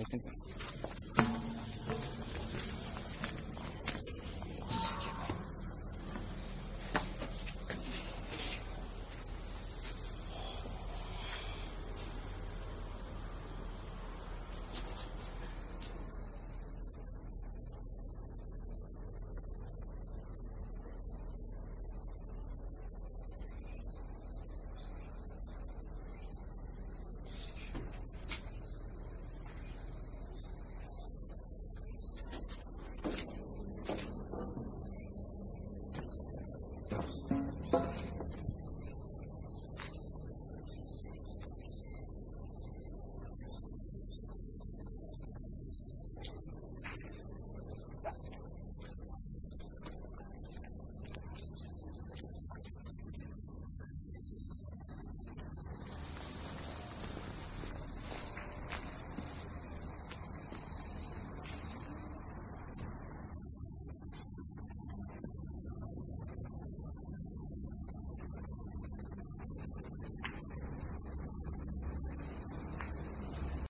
veces